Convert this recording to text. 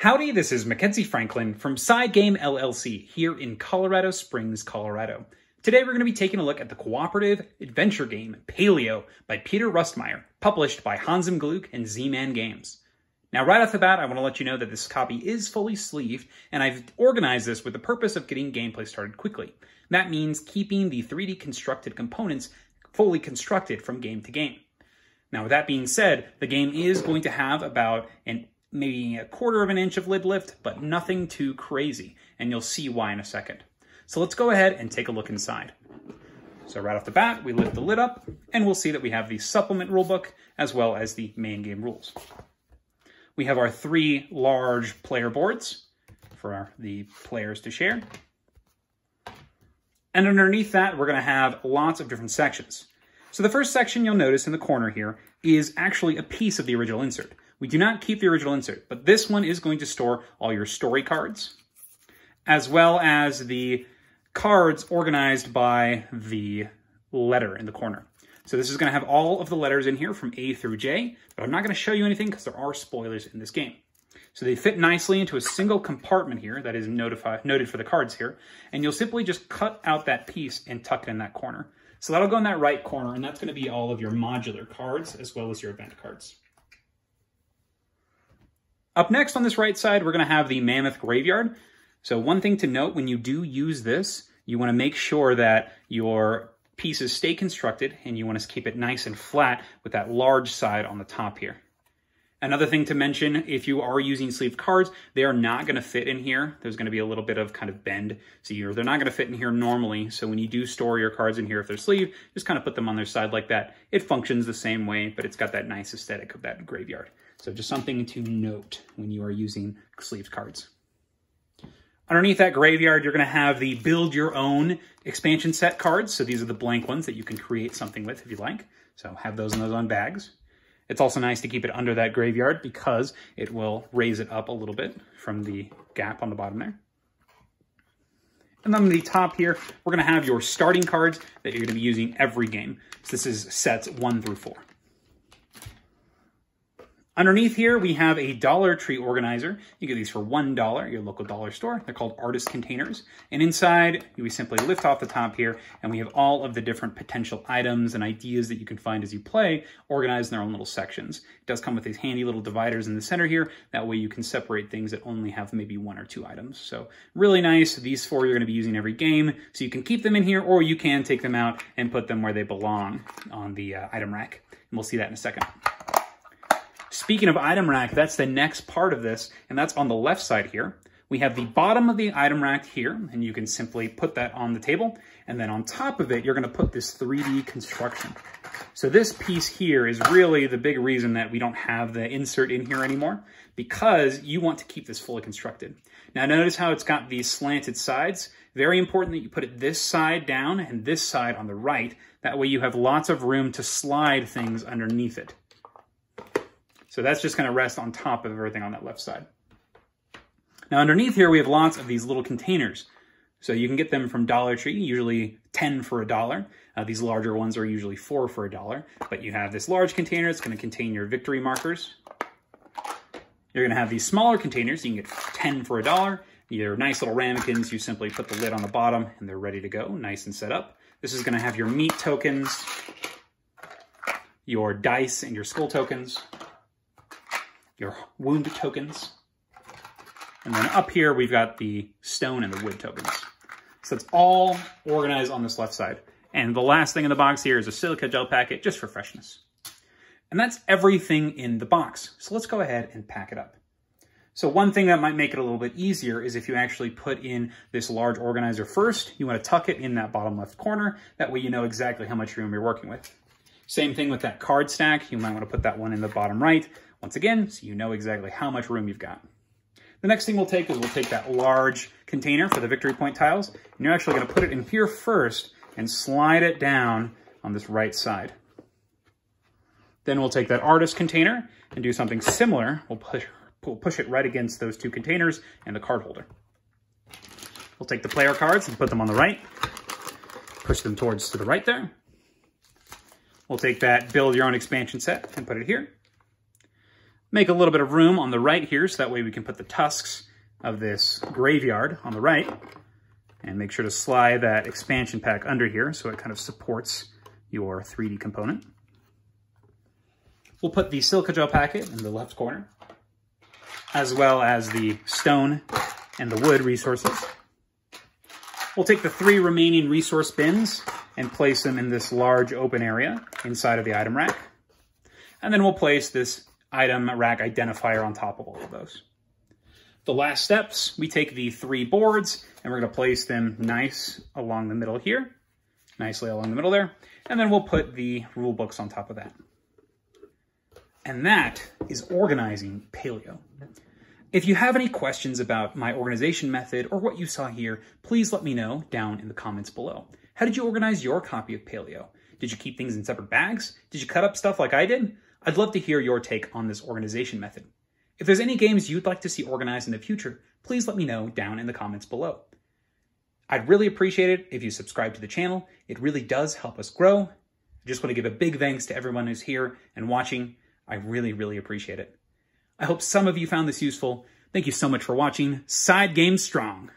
Howdy, this is Mackenzie Franklin from Side Game LLC here in Colorado Springs, Colorado. Today we're going to be taking a look at the cooperative adventure game Paleo by Peter Rustemeyer, published by Hans im Glück and Z-Man Games. Now right off the bat, I want to let you know that this copy is fully sleeved, and I've organized this with the purpose of getting gameplay started quickly. That means keeping the 3D constructed components fully constructed from game to game. Now with that being said, the game is going to have about an maybe a quarter of an inch of lid lift, but nothing too crazy, and you'll see why in a second. So let's go ahead and take a look inside. So right off the bat, we lift the lid up, and we'll see that we have the supplement rulebook, as well as the main game rules. We have our three large player boards for our, the players to share. And underneath that, we're going to have lots of different sections. So the first section you'll notice in the corner here is actually a piece of the original insert. We do not keep the original insert, but this one is going to store all your story cards, as well as the cards organized by the letter in the corner. So this is going to have all of the letters in here from A through J, but I'm not going to show you anything because there are spoilers in this game. So they fit nicely into a single compartment here that is noted for the cards here, and you'll simply just cut out that piece and tuck it in that corner. So that'll go in that right corner, and that's going to be all of your modular cards as well as your event cards. Up next on this right side, we're going to have the Mammoth Graveyard. So one thing to note when you do use this, you want to make sure that your pieces stay constructed and you want to keep it nice and flat with that large side on the top here. Another thing to mention, if you are using sleeve cards, they are not going to fit in here. There's going to be a little bit of kind of bend. So you're, they're not going to fit in here normally. So when you do store your cards in here, if they're sleeved, just kind of put them on their side like that. It functions the same way, but it's got that nice aesthetic of that graveyard. So just something to note when you are using sleeved cards. Underneath that graveyard, you're going to have the build your own expansion set cards. So these are the blank ones that you can create something with if you like. So have those and those on bags. It's also nice to keep it under that graveyard because it will raise it up a little bit from the gap on the bottom there. And then on the top here, we're going to have your starting cards that you're going to be using every game. So this is sets one through four. Underneath here, we have a Dollar Tree organizer. You get these for $1 your local dollar store. They're called artist containers. And inside, we simply lift off the top here, and we have all of the different potential items and ideas that you can find as you play organized in their own little sections. It does come with these handy little dividers in the center here. That way you can separate things that only have maybe one or two items. So really nice. These four you're going to be using every game. So you can keep them in here, or you can take them out and put them where they belong on the uh, item rack. And we'll see that in a second. Speaking of item rack, that's the next part of this, and that's on the left side here. We have the bottom of the item rack here, and you can simply put that on the table. And then on top of it, you're gonna put this 3D construction. So this piece here is really the big reason that we don't have the insert in here anymore, because you want to keep this fully constructed. Now notice how it's got these slanted sides. Very important that you put it this side down and this side on the right. That way you have lots of room to slide things underneath it. So that's just to rest on top of everything on that left side. Now underneath here, we have lots of these little containers. So you can get them from Dollar Tree, usually 10 for a dollar. Uh, these larger ones are usually four for a dollar. But you have this large container It's going to contain your victory markers. You're going to have these smaller containers. You can get 10 for a dollar. Your nice little ramekins, you simply put the lid on the bottom and they're ready to go, nice and set up. This is going to have your meat tokens, your dice and your skull tokens, your wound tokens. And then up here, we've got the stone and the wood tokens. So it's all organized on this left side. And the last thing in the box here is a silica gel packet just for freshness. And that's everything in the box. So let's go ahead and pack it up. So one thing that might make it a little bit easier is if you actually put in this large organizer first, you want to tuck it in that bottom left corner. That way you know exactly how much room you're working with. Same thing with that card stack. You might want to put that one in the bottom right. Once again, so you know exactly how much room you've got. The next thing we'll take is we'll take that large container for the victory point tiles, and you're actually going to put it in here first and slide it down on this right side. Then we'll take that artist container and do something similar. We'll push, we'll push it right against those two containers and the card holder. We'll take the player cards and put them on the right, push them towards to the right there. We'll take that build your own expansion set and put it here. Make a little bit of room on the right here, so that way we can put the tusks of this graveyard on the right. And make sure to slide that expansion pack under here so it kind of supports your 3D component. We'll put the silica gel packet in the left corner, as well as the stone and the wood resources. We'll take the three remaining resource bins and place them in this large open area inside of the item rack. And then we'll place this item rack identifier on top of all of those. The last steps, we take the three boards and we're gonna place them nice along the middle here, nicely along the middle there, and then we'll put the rule books on top of that. And that is organizing paleo. If you have any questions about my organization method or what you saw here, please let me know down in the comments below. How did you organize your copy of Paleo? Did you keep things in separate bags? Did you cut up stuff like I did? I'd love to hear your take on this organization method. If there's any games you'd like to see organized in the future, please let me know down in the comments below. I'd really appreciate it if you subscribe to the channel. It really does help us grow. I just want to give a big thanks to everyone who's here and watching. I really, really appreciate it. I hope some of you found this useful. Thank you so much for watching. Side Game Strong.